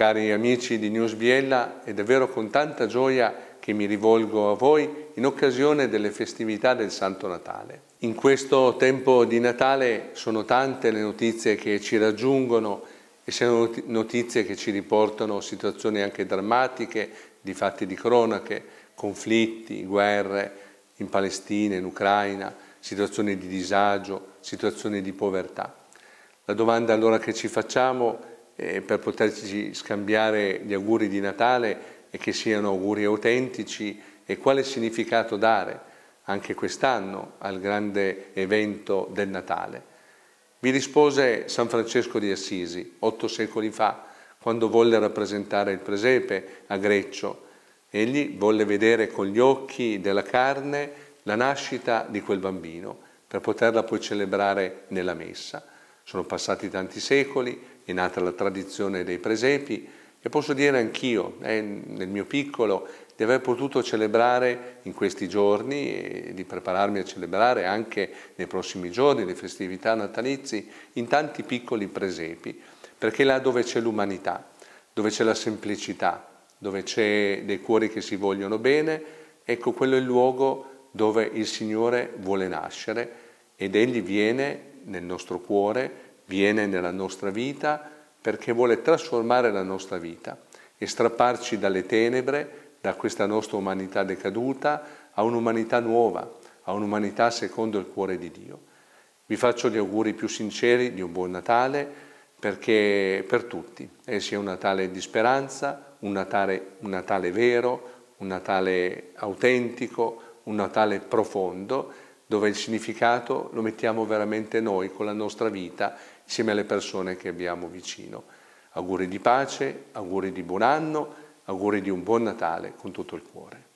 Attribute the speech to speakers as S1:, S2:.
S1: Cari amici di News Biella, è davvero con tanta gioia che mi rivolgo a voi in occasione delle festività del Santo Natale. In questo tempo di Natale sono tante le notizie che ci raggiungono e sono notizie che ci riportano situazioni anche drammatiche, di fatti di cronache, conflitti, guerre in Palestina, in Ucraina, situazioni di disagio, situazioni di povertà. La domanda allora che ci facciamo eh, per poterci scambiare gli auguri di Natale e che siano auguri autentici e quale significato dare anche quest'anno al grande evento del Natale. Vi rispose San Francesco di Assisi, otto secoli fa, quando volle rappresentare il presepe a Greccio. Egli volle vedere con gli occhi della carne la nascita di quel bambino per poterla poi celebrare nella messa. Sono passati tanti secoli, è nata la tradizione dei presepi e posso dire anch'io, eh, nel mio piccolo, di aver potuto celebrare in questi giorni e di prepararmi a celebrare anche nei prossimi giorni le festività natalizi in tanti piccoli presepi, perché là dove c'è l'umanità, dove c'è la semplicità, dove c'è dei cuori che si vogliono bene, ecco quello è il luogo dove il Signore vuole nascere ed Egli viene nel nostro cuore, viene nella nostra vita perché vuole trasformare la nostra vita e strapparci dalle tenebre, da questa nostra umanità decaduta, a un'umanità nuova, a un'umanità secondo il cuore di Dio. Vi faccio gli auguri più sinceri di un buon Natale perché per tutti eh, sia un Natale di speranza, un Natale, un Natale vero, un Natale autentico, un Natale profondo dove il significato lo mettiamo veramente noi con la nostra vita insieme alle persone che abbiamo vicino. Auguri di pace, auguri di buon anno, auguri di un buon Natale con tutto il cuore.